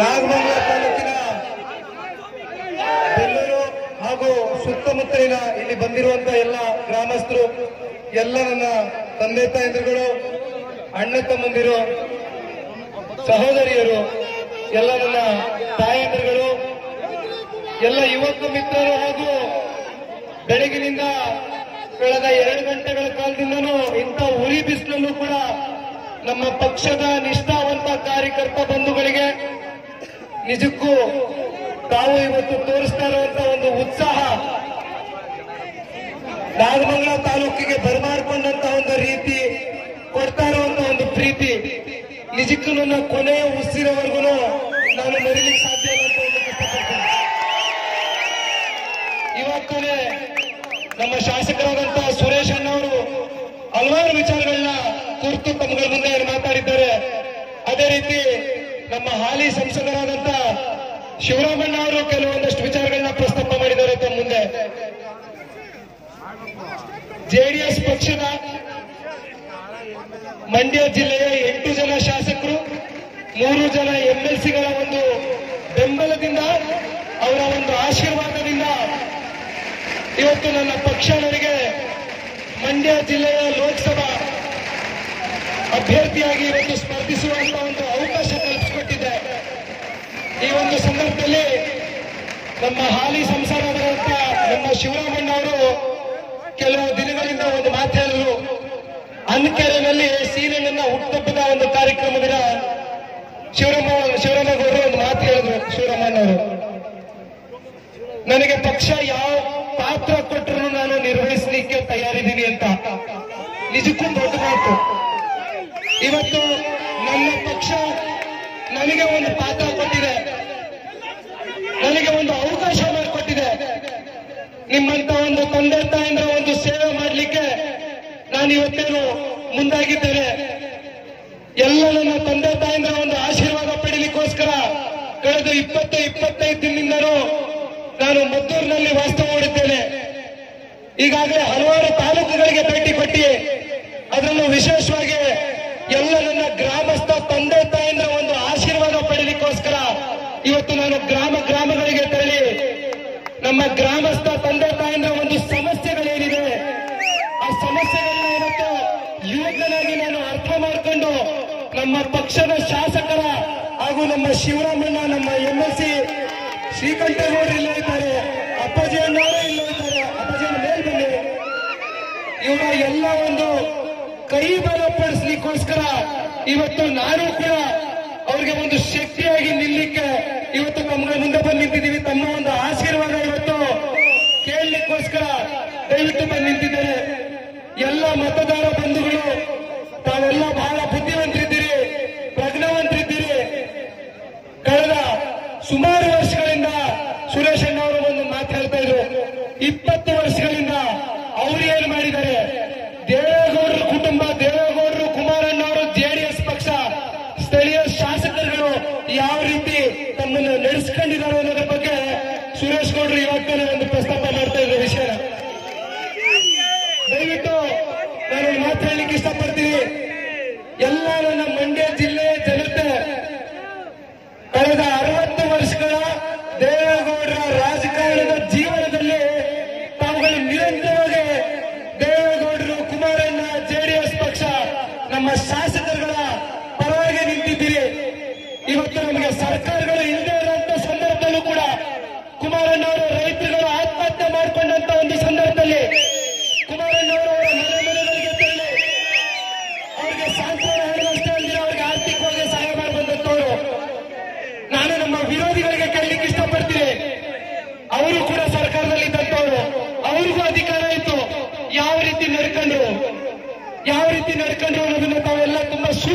ನಾಗಮಂಗಲ ತಾಲೂಕಿನ ಬೆಳ್ಳೂರು ಹಾಗೂ ಸುತ್ತಮುತ್ತಲಿನ ಇಲ್ಲಿ ಬಂದಿರುವಂತ ಎಲ್ಲ ಗ್ರಾಮಸ್ಥರು, ಎಲ್ಲ ನನ್ನ ತಂದೆ ತಾಯಂದಿರುಗಳು ಅಣ್ಣ ತಮ್ಮಂದಿರು, ಸಹೋದರಿಯರು, ಎಲ್ಲ ನನ್ನ ತಾಯಂದಿರುಗಳು, ಎಲ್ಲ ಯುವಕ ಮಿತ್ರರು ಹಾಗೂ ಬೆಳಗಿನಿಂದ ಕಳೆದ ಎರಡು ಗಂಟೆಗಳ ಕಾಲದಿಂದನೂ ಇಂಥ ಉರಿ ಬಿಸಿಲಲ್ಲೂ ಕೂಡ ನಮ್ಮ ಪಕ್ಷದ ನಿಷ್ಠಾವಂತ ಕಾರ್ಯಕರ್ತ ಬಂಧುಗಳಿಗೆ ನಿಜಕ್ಕೂ ತಾವು ಇವತ್ತು ತೋರಿಸ್ತಾ ಇರುವಂತ ಒಂದು ಉತ್ಸಾಹ ನಾಗಮಂಗಲ ತಾಲೂಕಿಗೆ ಬರಮಾಡಿಕೊಂಡಂತ ಒಂದು ರೀತಿ, ಕೊಡ್ತಾ ಇರುವಂತ ಒಂದು ಪ್ರೀತಿ. ನಿಜಕ್ಕೂ ನನ್ನ ಕೊನೆಯ ಉಸಿರವರೆಗೂ ಕುರಿತು ಅವರು ಮಾತಾಡಿದ್ದಾರೆ. ಅದೇ ರೀತಿ ನಮ್ಮ ಹಾಲಿ ಸಂಸದರಾದಂತ ಶಿವರಾಮಣ್ಣ ಅವರು ಕೆಲವೊಂದಷ್ಟು ವಿಚಾರಗಳನ್ನ ಪ್ರಸ್ತಾಪ ಮಾಡಿದ್ದಾರೆ ತಮ್ಮ ಮುಂದೆ. ಜೆಡಿಎಸ್ ಪಕ್ಷದ ಮಂಡ್ಯ ಜಿಲ್ಲೆಯ ಎಂಟು ಜನ ಶಾಸಕರು, ಮೂರು ಜನ ಎಂಎಲ್ಸಿಗಳ ಒಂದು ಬೆಂಬಲದಿಂದ ಅವರ ಒಂದು ಆಶೀರ್ವಾದದಿಂದ ಇವತ್ತು ನನ್ನ ಪಕ್ಷ ಮಂಡ್ಯ ಜಿಲ್ಲೆಯ ಲೋಕಸಭಾ ಅಭ್ಯರ್ಥಿಯಾಗಿ ಇವತ್ತು ಸ್ಪರ್ಧಿಸುವಂತ ಒಂದು ಅವಕಾಶ ಕಲ್ಪಿಸಿಕೊಟ್ಟಿದೆ. ಈ ಒಂದು ಸಂದರ್ಭದಲ್ಲಿ ನಮ್ಮ ಹಾಲಿ ಸಂಸದರಾದಂತ ನಮ್ಮ ಶಿವರಾಮಣ್ಣ ಅವರು ಕೆಲವು ದಿನಗಳಿಂದ ಒಂದು ಮಾತು ಹೇಳಿದ್ರು ಅನ್ಕೆರೆನಲ್ಲಿ ಸೀರೆಯನ್ನ ಹುಟ್ಟುಹಬ್ಬದ ಒಂದು ಕಾರ್ಯಕ್ರಮದಿಂದ ಶಿವರಾಮ ಶಿವರಾಮಗೌಡರು ಒಂದು ಮಾತು ಹೇಳಿದ್ರು ಶಿವರಾಮಣ್ಣ ಅವರು. ನನಗೆ ಪಕ್ಷ ಯಾವ ಪಾತ್ರ ಕೊಟ್ಟರು ನಾನು ನಿರ್ವಹಿಸಲಿಕ್ಕೆ ತಯಾರಿದ್ದೀನಿ ಅಂತ. ನಿಜಕ್ಕೂ ದೊಡ್ಡ ಮಾತು. ಇವತ್ತು ನನ್ನ ಪಕ್ಷ ನನಗೆ ಒಂದು ಪಾತ್ರ ಕೊಟ್ಟಿದೆ. ನನಗೆ ಒಂದು ಅವಕಾಶ ಮಾಡಿಕೊಟ್ಟಿದೆ. ನಿಮ್ಮಂತ ಒಂದು ತಂದೆ ತಾಯಿಂದ ಒಂದು ಸೇವೆ ಮಾಡಲಿಕ್ಕೆ ನಾನು ಇವತ್ತೇನು ಮುಂದಾಗಿದ್ದೇನೆ. ಎಲ್ಲ ನನ್ನ ತಂದೆ ತಾಯಿಂದ ಒಂದು ಆಶೀರ್ವಾದ ಪಡೀಲಿಕ್ಕೋಸ್ಕರ ಕಳೆದ ಇಪ್ಪತ್ತು ಇಪ್ಪತ್ತೈದು ದಿನದಿಂದಲೂ ನಾನು ಮದ್ದೂರಿನಲ್ಲಿ ವಾಸ್ತವ ಮಾಡಿದ್ದೇನೆ. ಈಗಾಗಲೇ ಹಲವಾರು ತಾಲೂಕುಗಳಿಗೆ ಭೇಟಿ ಕೊಟ್ಟಿ ಅದರಲ್ಲೂ ವಿಶೇಷವಾಗಿ ಎಲ್ಲ ನನ್ನ ಗ್ರಾಮಸ್ಥ ತಂದೆ ತಾಯಿಂದ ಒಂದು ಆಶೀರ್ವಾದ ಪಡೆಯಲಿಕ್ಕೋಸ್ಕರ ಇವತ್ತು ನಾನು ಗ್ರಾಮ ಗ್ರಾಮಗಳಿಗೆ ತೆರಳಿ ನಮ್ಮ ಗ್ರಾಮಸ್ಥ ತಂದೆ ತಾಯಿಂದ ಒಂದು ಸಮಸ್ಯೆಗಳೇನಿದೆ, ಆ ಸಮಸ್ಯೆಗಳನ್ನ ಇವತ್ತು ಯುವಕನಾಗಿ ನಾನು ಅರ್ಥ ಮಾಡಿಕೊಂಡು ನಮ್ಮ ಪಕ್ಷದ ಶಾಸಕರ ಹಾಗೂ ನಮ್ಮ ಶಿವರಾಮಣ್ಣ, ನಮ್ಮ ಎಂ ಎಲ್ ಸಿ ಶ್ರೀಕಂಠೇಗೌಡರು ಇಲ್ಲ ಇದ್ದಾರೆ ಅಪ್ಪಾಜಿ ಅಣ್ಣವರೇ ಇಲ್ಲ ಇದ್ದಾರೆ ಅಪ್ಪಾಜಿ ಇವರ ಎಲ್ಲ ಒಂದು ಕೈ ಬಲಪಡಿಸ್ಲಿಕ್ಕೋಸ್ಕರ ಇವತ್ತು ನಾನು ಕೂಡ ಅವ್ರಿಗೆ ಒಂದು ಶಕ್ತಿಯಾಗಿ ನಿಲ್ಲಿಕ್ಕೆ ಇವತ್ತು ತಮ್ಮ ಮುಂದೆ ಬಂದು ನಿಂತಿದ್ದೀವಿ. ತಮ್ಮ ಒಂದು ಆಶೀರ್ವಾದ ಇವತ್ತು ಕೇಳಲಿಕ್ಕೋಸ್ಕರ ದಯವಿಟ್ಟು ಬಂದು ನಿಂತಿದ್ದೇನೆ. ಎಲ್ಲ ಮತದಾರ ಬಂಧುಗಳು ತಾವೆಲ್ಲ ಬಹಳ ಬುದ್ಧಿವಂತರಿದ್ದೀರಿ ಪ್ರಜ್ಞಾವಂತರಿದ್ದೀರಿ ಕಳೆದ ಸುಮಾರು ವರ್ಷಗಳಿಂದ ಸುರೇಶ್ ಅಣ್ಣ ಅವರು ಒಂದು ಮಾತು ಹೇಳ್ತಾ ಇದ್ರು ಇಪ್ಪತ್ತು ವರ್ಷಗಳಿಂದ ಅವ್ರು ಏನ್ ಮಾಡಿದ್ದಾರೆ ದೇವೇಗೌಡರ ಕುಟುಂಬ ದೇವೇಗೌಡರು ಕುಮಾರಣ್ಣ ಅವರು ಜೆಡಿಎಸ್ ಪಕ್ಷ ಸ್ಥಳೀಯ ಶಾಸಕರುಗಳು ಯಾವ ರೀತಿ ನಡೆಸ್ಕೊಂಡಿದ್ದಾರೆ ಅನ್ನೋದ್ರ ಬಗ್ಗೆ ಸುರೇಶ್ ಗೌಡ್ರು ಇವತ್ತೇ ಒಂದು ಪ್ರಸ್ತಾಪ ಮಾಡ್ತಾ ಇದ್ದಾರೆ ವಿಷಯ.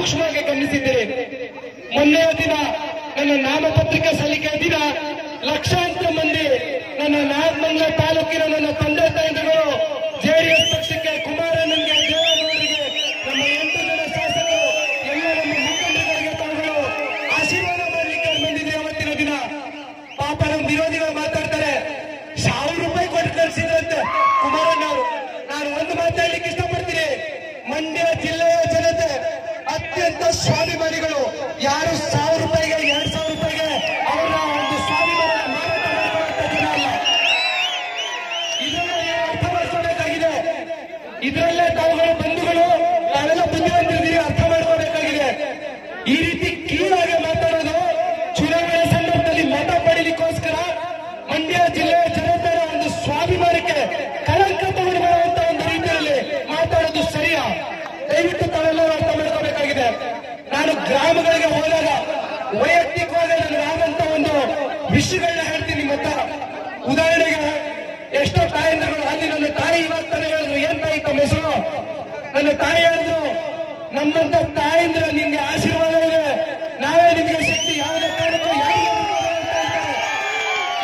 ತುಂಬಾ ಸೂಕ್ಷ್ಮವಾಗಿ ವಿಷಯಗಳನ್ನ ಹೇಳ್ತೀನಿ ಹತ್ರ ಉದಾಹರಣೆಗೆ, ಎಷ್ಟೋ ತಾಯಂದಿರುಗಳು, ಅಲ್ಲಿ ನನ್ನ ತಾಯಿ ಇವತ್ತಾನೆ ಹೇಳಿದ್ರು, ಏನ್ ತಾಯಿ ತಮ್ಮ ಹೆಸರು? ನನ್ನ ತಾಯಿ ಹೇಳಿದ್ರು, ನಮ್ಮಂತ ತಾಯಿಂದ್ರ ನಿಮ್ಗೆ ಆಶೀರ್ವಾದ ಇದೆ. ನಾವೇ ನಿಮ್ಗೆ ಶಕ್ತಿ ಯಾವುದೇ ಕಾರಣಕ್ಕೂ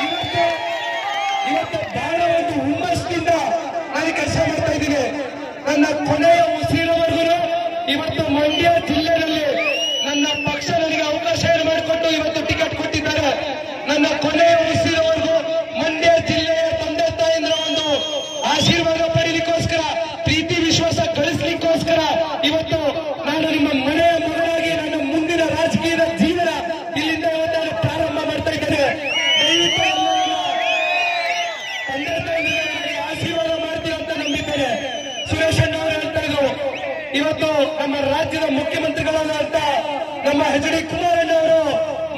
ಇವತ್ತು ಇವತ್ತು ಬಹಳ ಒಂದು ಹುಮ್ಮಸ್ಸಿನಿಂದ ನಾನು ಕೆಲಸ ಮಾಡ್ತಾ ಇದ್ದೀನಿ. ನನ್ನ ಕೊನೆಯ ಉಸಿರಿನವರೆಗೂ ಇವತ್ತು ಮಂಡ್ಯ ಜಿಲ್ಲೆಯಲ್ಲಿ ಇವತ್ತು ನಮ್ಮ ರಾಜ್ಯದ ಮುಖ್ಯಮಂತ್ರಿಗಳಾದಂತ ನಮ್ಮ ಎಚ್ ಡಿ ಕುಮಾರಣ್ಣ ಅವರು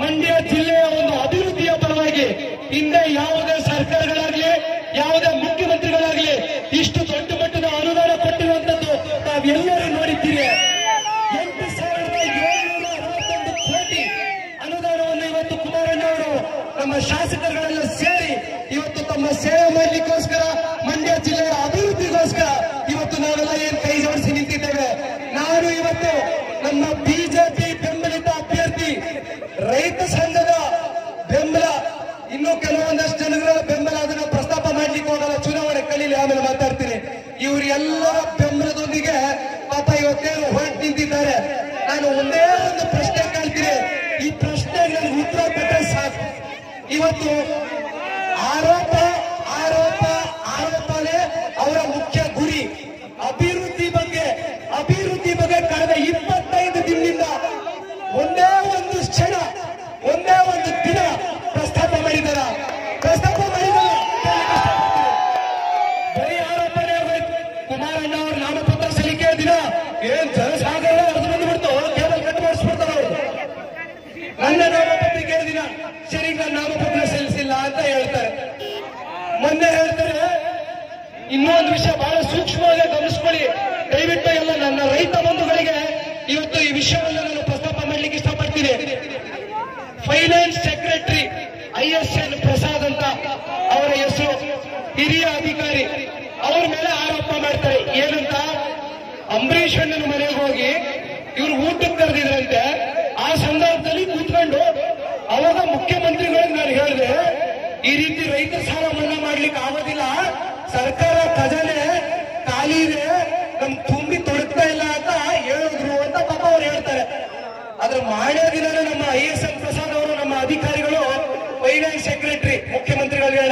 ಮಂಡ್ಯ ಜಿಲ್ಲೆಯ ಒಂದು ಅಭಿವೃದ್ಧಿಯ ಪರವಾಗಿ ಹಿಂದೆ ಯಾವುದೇ ಸರ್ಕಾರಗಳಾಗಲಿ, ಯಾವುದೇ ಮುಖ್ಯಮಂತ್ರಿಗಳಾಗಲಿ ಇಷ್ಟು ದೊಡ್ಡ ಮಟ್ಟದ ಅನುದಾನ ಕೊಟ್ಟಿರುವಂತದ್ದು ನಾವೆಲ್ಲರೂ ನೋಡಿದ್ದೀರಿ. ಎಂಟು ಸಾವಿರದ ಏಳ್ನೂರ ಅರವತ್ತೊಂದು ಕೋಟಿ ಅನುದಾನವನ್ನು ಇವತ್ತು ಕುಮಾರಣ್ಣ ಅವರು ನಮ್ಮ ಶಾಸಕರುಗಳೆಲ್ಲ ಸೇರಿ ಇವತ್ತು ಆರೋಪ ಆರೋಪ ಆರೋಪನೇ ಅವರ ಮುಖ್ಯ ಗುರಿ ಅಭಿವೃದ್ಧಿ ಬಗ್ಗೆ ಅಭಿವೃದ್ಧಿ ಬಗ್ಗೆ ಕಳೆದ ಇಪ್ಪತ್ತೈದು ದಿನದಿಂದ ಒಂದೇ ಒಂದು ಕ್ಷಣ ಒಂದೇ ಒಂದು ದಿನ ಪ್ರಸ್ತಾಪ ಮಾಡಿದಾರ ಪ್ರಸ್ತಾಪ ಮಾಡಿದಾರ ಬರೀ ಆರೋಪನೆ ಆಗೋಯ್ತು ಕುಮಾರಣ್ಣ ಅವ್ರ ನಾಮಪತ್ರ ಸಲ್ಲಿಕೆ ದಿನ ಏನ್ ಜನಸಾಗರ ಹರಿದು ಬಂದ್ಬಿಡ್ತು ಕೇಬಲ್ ಕಟ್ ಮಾಡಿಸ್ಬಿಡ್ತಾರೆ ಅವರು ನನ್ನ ನಾಮಪತ್ರಿಕೆ ದಿನ ಸರಿ ನಾನು ನಾಮಪತ್ರ ಸಲ್ಲಿಸಿಲ್ಲ ಅಂತ ಹೇಳ್ತಾರೆ ಮೊನ್ನೆ ಹೇಳ್ತಾರೆ ಇನ್ನೊಂದು ವಿಷಯ ಬಹಳ ಸೂಕ್ಷ್ಮವಾಗಿ ಗಮನಿಸ್ಕೊಳ್ಳಿ. ದಯವಿಟ್ಟು ಎಲ್ಲ ನನ್ನ ರೈತ ಬಂಧುಗಳಿಗೆ ಇವತ್ತು ಈ ವಿಷಯವನ್ನು ನಾನು ಪ್ರಸ್ತಾಪ ಮಾಡ್ಲಿಕ್ಕೆ ಇಷ್ಟಪಡ್ತೀನಿ. Finance secretary I S N Prasad ಅಂತ ಅವರ ಹೆಸರು ಹಿರಿಯ ಅಧಿಕಾರಿ. ಅವ್ರ ಮೇಲೆ ಆರೋಪ ಮಾಡ್ತಾರೆ. ಏನಂತ? ಅಂಬರೀಷ್ ಅಣ್ಣನ ಮನೆಗೆ ಹೋಗಿ ಇವ್ರು ಊಟಕ್ಕೆ ಕರೆದಿದ್ರಂತೆ. ಆ ಸಂದರ್ಭದಲ್ಲಿ ಕೂತ್ಕೊಂಡು ಅವಾಗ ಮುಖ್ಯಮಂತ್ರಿಗಳಿಗೆ ನಾನು ಹೇಳಿದೆ, ಈ ರೀತಿ ರೈತ ಸಾಲ ಮನ್ನಾ ಮಾಡ್ಲಿಕ್ಕೆ ಆಗೋದಿಲ್ಲ. ಸರ್ಕಾರ ಖಜಾನೆ ಖಾಲಿ ಇದೆ. ನಮ್ ತುಂಬಿ ತೊಡಗ್ತಾ ಇಲ್ಲ ಅಂತ ಹೇಳಿದ್ರು ಅಂತ ಪಾಪ ಅವ್ರು ಹೇಳ್ತಾರೆ. ಅದ್ರ ಮಾಡೋ ದಿನನೇ ನಮ್ಮ ಐ ಎಸ್ ಎಂ ಪ್ರಸಾದ್ ಅವರು, ನಮ್ಮ ಅಧಿಕಾರಿಗಳು, ಫೈನಾನ್ಸ್ ಸೆಕ್ರೆಟರಿ, ಮುಖ್ಯಮಂತ್ರಿಗಳು ಹೇಳ,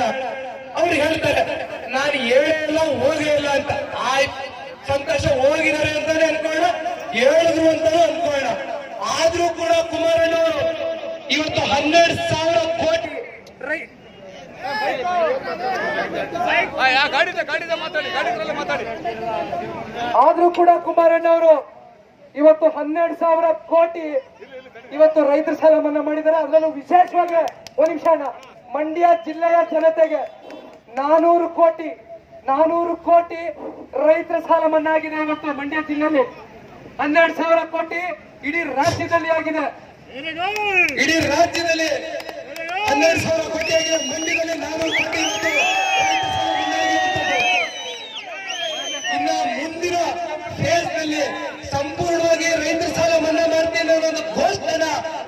ಅವ್ರು ಹೇಳ್ತಾರೆ, ನಾನು ಹೇಳೇ ಇಲ್ಲ, ಹೋಗೇ ಇಲ್ಲ ಅಂತ. ಆಯ್ತು, ಸಂತೋಷ ಹೋಗಿದ್ದಾರೆ ಅಂತಾನೆ ಅನ್ಕೊಳ್ಳೋಣ, ಹೇಳಿದ್ರು ಅಂತಾನೆ ಅನ್ಕೊಳ್ಳೋಣ. ಆದ್ರೂ ಕೂಡ ಕುಮಾರಣ್ಣ ಅವರು ಇವತ್ತು ಹನ್ನೆರಡು ಸಾವಿರ ಕೋಟಿ ರೈ- ಆ ಗಾಡಿದ ಗಾಡಿದ ಮಾತಾಡಿ ಗಾಡಿದ್ರಲ್ಲೇ ಮಾತಾಡಿ ಆದ್ರೂ ಕೂಡ ಕುಮಾರಣ್ಣ ಅವರು ಇವತ್ತು ಹನ್ನೆರಡು ಸಾವಿರ ಕೋಟಿ ಇವತ್ತು ರೈತರ ಸಾಲ ಮನ್ನಾ ಮಾಡಿದ್ದಾರೆ. ಅದರಲ್ಲೂ ವಿಶೇಷವಾಗಿ ಒಂದು ಕ್ಷಣ ಮಂಡ್ಯ ಜಿಲ್ಲೆಯ ಜನತೆಗೆ ನಾನೂರು ಕೋಟಿ ನಾನೂರು ಕೋಟಿ ರೈತರ ಸಾಲ ಮನ್ನಾ ಆಗಿದೆ ಇವತ್ತು ಮಂಡ್ಯ ಜಿಲ್ಲೆಯಲ್ಲಿ. ಹನ್ನೆರಡು ಸಾವಿರ ಕೋಟಿ ಇಡೀ ರಾಜ್ಯದಲ್ಲಿ ಆಗಿದೆ. ಇಡೀ ರಾಜ್ಯದಲ್ಲಿ ಹನ್ನೆರಡು ಸಾವಿರ ಕೋಟಿ ಆಗಿದೆ. ಮಂಡ್ಯದಲ್ಲಿ ನಾನೂರು ಕೋಟಿ ಮುಂದಿನ ಫೇಸ್ನಲ್ಲಿ ಸಂಪೂರ್ಣವಾಗಿ ರೈತರ ಸಾಲ ಮನ್ನಾ ಮಾಡ್ತೇನೆ ಅನ್ನೋ ಒಂದು ಘೋಷಣೆನ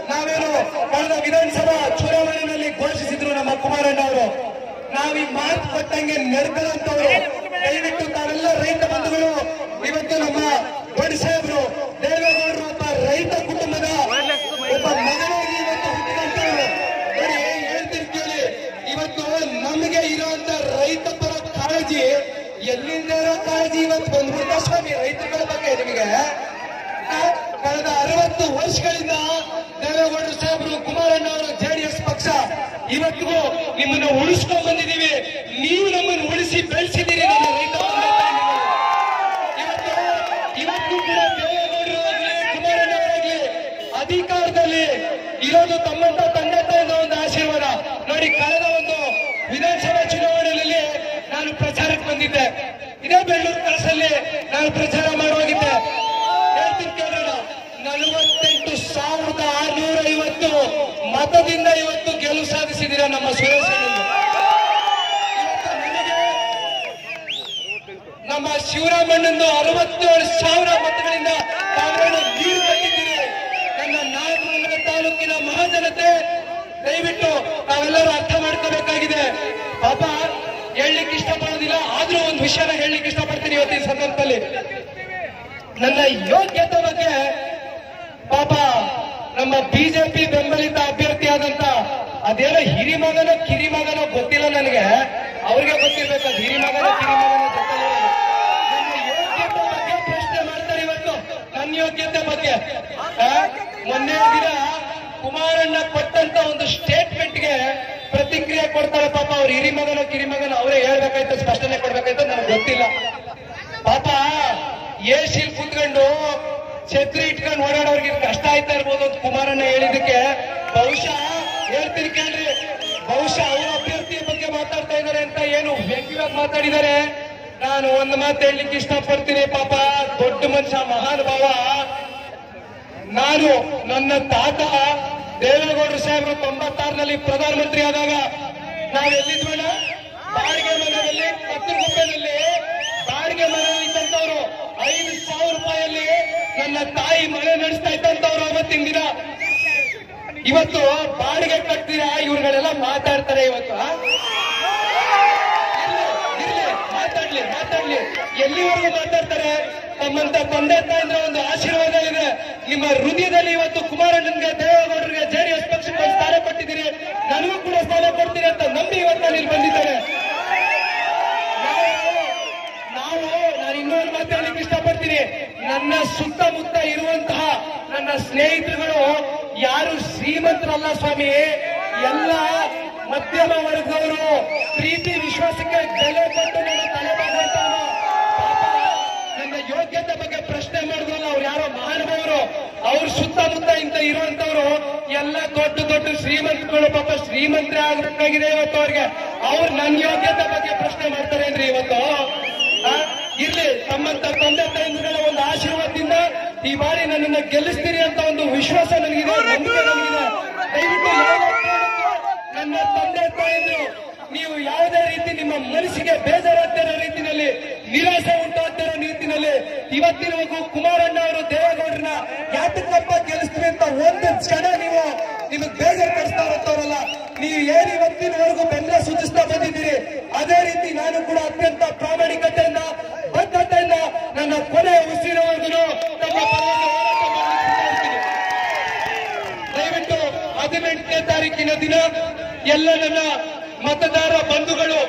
ನಾವೇನು ಕಳೆದ ವಿಧಾನಸಭಾ ಚುನಾವಣೆಯಲ್ಲಿ ಘೋಷಿಸಿದ್ರು ನಮ್ಮ ಕುಮಾರಣ್ಣ ಅವರು. ನಾವೀ ಮಾತು ಕೊಟ್ಟಂಗೆ ನೆರಕಂತವರು ದಯವಿಟ್ಟು ತಾವೆಲ್ಲ ರೈತ ಬಂಧುಗಳು ಸಾಹೇಬರು ಕುಮಾರಣ್ಣ ಅವರು ಜೆಡಿಎಸ್ ಪಕ್ಷ, ಇವತ್ತಿಗೂ ನಿಮ್ಮನ್ನು ಉಳಿಸ್ಕೊಂಡು ಬಂದಿದ್ದೀವಿ. ನೀವು ನಮ್ಮನ್ನು ಉಳಿಸಿ ಬೆಳೆಸಿದ್ದೀರಿ ಇವತ್ತು ಕುಮಾರಣ್ಣ ಅಧಿಕಾರದಲ್ಲಿ ಇರೋದು ತಮ್ಮಂತ ತಂದೆ ತಾಯಿದ ಒಂದು ಆಶೀರ್ವಾದ. ನೋಡಿ, ಕಳೆದ ಒಂದು ವಿಧಾನಸಭಾ ಚುನಾವಣೆಯಲ್ಲಿ ನಾನು ಪ್ರಚಾರಕ್ಕೆ ಬಂದಿದ್ದೆ. ಇದೇ ಬೆಳ್ಳೂರು ಕಳಸಲ್ಲಿ ನಾನು ಪ್ರಚಾರ ಮತದಿಂದ ಇವತ್ತು ಗೆಲುವು ಸಾಧಿಸಿದ್ದೀರಾ ನಮ್ಮ ಸುರೇಶ್ ನಮ್ಮ ಶಿವರಾಮಣ್ಣಂದು ಅರವತ್ತೇಳು ಸಾವಿರ ಮತಗಳಿಂದ ನನ್ನ ನಾಗನಗರ ತಾಲೂಕಿನ ಮಹಾಜನತೆ, ದಯವಿಟ್ಟು ನಾವೆಲ್ಲರೂ ಅರ್ಥ ಮಾಡ್ಕೋಬೇಕಾಗಿದೆ. ಪಾಪ, ಹೇಳಲಿಕ್ಕೆ ಇಷ್ಟಪಡೋದಿಲ್ಲ, ಆದ್ರೂ ಒಂದು ವಿಷಯನ ಹೇಳಲಿಕ್ಕೆ ಇಷ್ಟಪಡ್ತೀನಿ ಇವತ್ತಿನ ಸಂದರ್ಭದಲ್ಲಿ. ನನ್ನ ಯೋಗ್ಯತೆ ಬಗ್ಗೆ ಪಾಪ ನಮ್ಮ ಬಿಜೆಪಿ ಅದೇನೋ ಹಿರಿಮಗನೋ ಕಿರಿಮಗನೋ ಗೊತ್ತಿಲ್ಲ ನನಗೆ. ಅವ್ರಿಗೆ ಗೊತ್ತಿರ್ಬೇಕು ಹಿರಿಮಗನ ಹಿರಿಮಗನೋ ಕಿರಿಮಗನೋ ಗೊತ್ತಿಲ್ಲ. ನನ್ನ ಯೋಗ್ಯತೆ ಬಗ್ಗೆ ಪ್ರಶ್ನೆ ಮಾಡ್ತಾರೆ ಇವತ್ತು. ಯೋಗ್ಯತೆ ಬಗ್ಗೆ. ಮೊನ್ನೆ ದಿನ ಕುಮಾರಣ್ಣ ಕೊಟ್ಟಂತ ಒಂದು ಸ್ಟೇಟ್ಮೆಂಟ್ಗೆ ಪ್ರತಿಕ್ರಿಯೆ ಕೊಡ್ತಾರೆ ಪಾಪ ಅವ್ರ ಹಿರಿ ಮಗನ ಕಿರಿ ಮಗನ ಅವರೇ ಹೇಳ್ಬೇಕಾಯ್ತು, ಸ್ಪಷ್ಟನೆ ಕೊಡ್ಬೇಕಾಯ್ತು, ನನಗೆ ಗೊತ್ತಿಲ್ಲ. ಪಾಪ ಎಸಿಲ್ ಕುತ್ಕೊಂಡು ಛತ್ರಿ ಇಟ್ಕೊಂಡು ಓಡಾಡೋರ್ಗೆ ಕಷ್ಟ ಆಯ್ತಾ ಇರ್ಬೋದು ಅಂತ ಕುಮಾರಣ್ಣ ಹೇಳಿದಕ್ಕೆ ಬಹುಶಃ ಹೇಳ್ತೀನಿ ಕೇಳ್ರಿ ಬಹುಶಃ ಅವರ ಅಭ್ಯರ್ಥಿಯ ಬಗ್ಗೆ ಮಾತಾಡ್ತಾ ಇದ್ದಾರೆ ಅಂತ ಏನು ವ್ಯಂಗ್ಯವಾಗಿ ಮಾತಾಡಿದ್ದಾರೆ? ನಾನು ಒಂದು ಮಾತು ಹೇಳಲಿಕ್ಕೆ ಇಷ್ಟಪಡ್ತೀನಿ, ಪಾಪ ದೊಡ್ಡ ಮನುಷ್ಯ ಮಹಾನುಭಾವ ನಾನು ನನ್ನ ತಾತ ದೇವೇಗೌಡರು ಸಾಹೇಬರು ತೊಂಬತ್ತಾರನಲ್ಲಿ ಪ್ರಧಾನಮಂತ್ರಿ ಆದಾಗ ನಾವು ಎಲ್ಲಿದ್ವಲ್ಲ? ಬಾಡಿಗೆ ಮನೆಯಲ್ಲಿ ಕತ್ತರಗುಪ್ಪೆನಲ್ಲಿ ಬಾಡಿಗೆ ಮನೆಯಲ್ಲಿ ಇದ್ದಂತವ್ರು ಐದು ಸಾವಿರ ರೂಪಾಯಲ್ಲಿ ನನ್ನ ತಾಯಿ ಮನೆ ನಡೆಸ್ತಾ ಇದ್ದಂತವ್ರು ಅವತ್ತಿನ ದಿನ. ಇವತ್ತು ಬಾಡಿಗೆ ಕಟ್ತೀರಾ? ಇವ್ರುಗಳೆಲ್ಲ ಮಾತಾಡ್ತಾರೆ ಇವತ್ತು ಮಾತಾಡ್ಲಿ ಮಾತಾಡ್ಲಿ. ಎಲ್ಲಿವರೆಗೂ ಮಾತಾಡ್ತಾರೆ? ತಮ್ಮಂತ ತಂದೆ ತಾಯಿಂದ ಒಂದು ಆಶೀರ್ವಾದ ಇದೆ. ನಿಮ್ಮ ಹೃದಯದಲ್ಲಿ ಇವತ್ತು ಕುಮಾರಣ್ಣನ್ಗೆ, ದೇವೇಗೌಡರಿಗೆ ಜೆಡಿಎಸ್ ಪಕ್ಷಕ್ಕೆ ಒಂದು ಸ್ಥಾನ ಕೊಟ್ಟಿದ್ದೀರಿ. ನನಗೂ ಕೂಡ ಸ್ಥಾನ ಕೊಡ್ತೀರಿ ಅಂತ ನಂಬಿ ಇವತ್ತು ನಾನು ಇಲ್ಲಿ ಬಂದಿದ್ದೇನೆ. ನಾವು ನಾನು ಇನ್ನೊಂದು ಮಾತಾಡ್ಲಿಕ್ಕೆ ಇಷ್ಟಪಡ್ತೀನಿ. ನನ್ನ ಸುತ್ತಮುತ್ತ ಇರುವಂತಹ ನನ್ನ ಸ್ನೇಹಿತರುಗಳು ಯಾರು ಶ್ರೀಮಂತರಲ್ಲ ಸ್ವಾಮಿ? ಎಲ್ಲ ಮಧ್ಯಮ ವರ್ಗದವರು ಪ್ರೀತಿ ವಿಶ್ವಾಸಕ್ಕೆ ಬೆಲೆ ಕೊಟ್ಟು ನನ್ನ ತಲೆ ನನ್ನ ಯೋಗ್ಯತೆ ಬಗ್ಗೆ ಪ್ರಶ್ನೆ ಮಾಡಿದ್ರಲ್ಲ, ಅವ್ರು ಯಾರೋ ಮಾನವರು ಅವ್ರ ಸುತ್ತಮುತ್ತ ಇಂತ ಇರುವಂತವ್ರು ಎಲ್ಲ ದೊಡ್ಡ ದೊಡ್ಡ ಶ್ರೀಮಂತಗಳು ಪಾಪ ಶ್ರೀಮಂತರೇ ಆಗಬೇಕಾಗಿದೆ ಇವತ್ತು ಅವ್ರಿಗೆ. ಅವ್ರು ನನ್ನ ಯೋಗ್ಯತೆ ಬಗ್ಗೆ ಪ್ರಶ್ನೆ ಮಾಡ್ತಾರೆ ಅಂದ್ರೆ ಇವತ್ತು ಇಲ್ಲಿ ತಮ್ಮಂತ ತಂದೆ ತಾಯಿಗಳ ಒಂದು ಆಶೀರ್ವಾದದಿಂದ ಈ ಬಾರಿ ನನ್ನನ್ನ ಗೆಲ್ಲಿಸ್ತೀರಿ ಅಂತ ಒಂದು ವಿಶ್ವಾಸ ನನಗಿದೆ ದಯವಿಟ್ಟು ನನ್ನ ತಂದೆ ತಾಯಿಗಳು ನೀವು ಯಾವುದೇ ರೀತಿ ನಿಮ್ಮ ಮನಸ್ಸಿಗೆ ಬೇಜಾರಾಗ್ತಿರೋ ರೀತಿಯಲ್ಲಿ ನಿರಾಸೆ ಉಂಟಾಗ್ತಿರೋ ರೀತಿಯಲ್ಲಿ ಇವತ್ತಿನವರೆಗೂ ಕುಮಾರಣ್ಣ ಅವರು ದೇವೇಗೌಡರನ್ನ ಯಾತಕ್ಕಪ್ಪ ಗೆಲ್ಲಿಸ್ತೀವಿ ಅಂತ ಒಂದು ಕ್ಷಣ ನೀವು ನಿಮಗೆ ಬೇಜಾರು ಕಳಿಸ್ತಾ ಇರುತ್ತವರಲ್ಲ. ನೀವು ಏನು ಇವತ್ತಿನವರೆಗೂ ಬೆಂಬಲ ಸೂಚಿಸ್ತಾ ಬಂದಿದ್ದೀರಿ. ಅದೇ ರೀತಿ ನಾನು ಕೂಡ ಅತ್ಯಂತ ಪ್ರಾಮಾಣಿಕತೆಯಿಂದ ಬದ್ಧತೆಯಿಂದ ನನ್ನ ಕೊನೆಯ ಉಸಿರಿನವರೆಗೂ ತಮ್ಮ ಪರವಾಗಿ ಹೋರಾಟ ಮಾಡಲಿಕ್ಕೆ ಸಿದ್ಧರಿದ್ದೀನಿ. ದಯವಿಟ್ಟು ಹದಿನೆಂಟನೇ ತಾರೀಕಿನ ದಿನ ಎಲ್ಲ ನನ್ನ ಮತದಾರ ಬಂಧುಗಳು,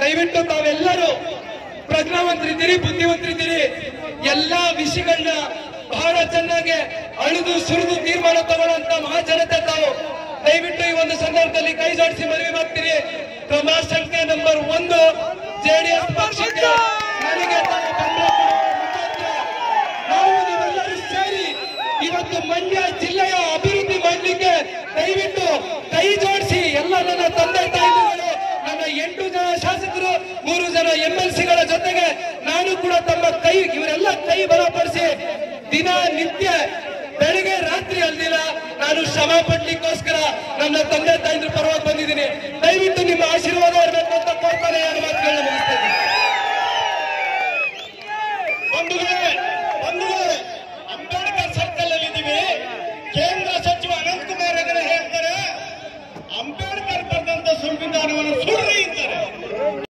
ದಯವಿಟ್ಟು ತಾವೆಲ್ಲರೂ ಪ್ರಜ್ಞಾವಂತರಿದ್ದೀರಿ, ಬುದ್ಧಿವಂತರಿದ್ದೀರಿ. ಎಲ್ಲಾ ವಿಷಯಗಳನ್ನ ಬಹಳ ಚೆನ್ನಾಗಿ ಅಳಿದು ಸುರಿದು ತೀರ್ಮಾನ ತಗೊಳ್ಳುವಂತ ಮಹಾಜನತೆ ತಾವು. ದಯವಿಟ್ಟು ಈ ಒಂದು ಸಂದರ್ಭದಲ್ಲಿ ಕೈ ಜೋಡಿಸಿ ಮನವಿ ಮಾಡ್ತೀರಿ ಕ್ರಮ ಸಂಖ್ಯೆ ನಂಬರ್ ಒಂದು, ಜೆಡಿಎಸ್ ಪಕ್ಷಕ್ಕೆ ಸೇರಿ ಇವತ್ತು ಮಂಡ್ಯ ಜಿಲ್ಲೆಯ ಅಭಿವೃದ್ಧಿ ದಯವಿಟ್ಟು ಕೈ ಜೋಡಿಸಿ ಎಲ್ಲ ನನ್ನ ತಂದೆ ತಾಯಿಗಳು, ನನ್ನ ಎಂಟು ಜನ ಶಾಸಕರು, ಮೂರು ಜನ ಎಂ ಎಲ್ ಸಿಗಳ ಜೊತೆಗೆ ನಾನು ಕೂಡ ತಮ್ಮ ಕೈ, ಇವರೆಲ್ಲ ಕೈ ಬಲಪಡಿಸಿ ದಿನ ನಿತ್ಯ ಬೆಳಿಗ್ಗೆ ರಾತ್ರಿ ಅಲ್ದಿಲ್ಲ ನಾನು ಶ್ರಮ ಪಡ್ಲಿಕ್ಕೋಸ್ಕರ ನನ್ನ ತಂದೆ ತಾಯಿ ಪರವಾಗಿ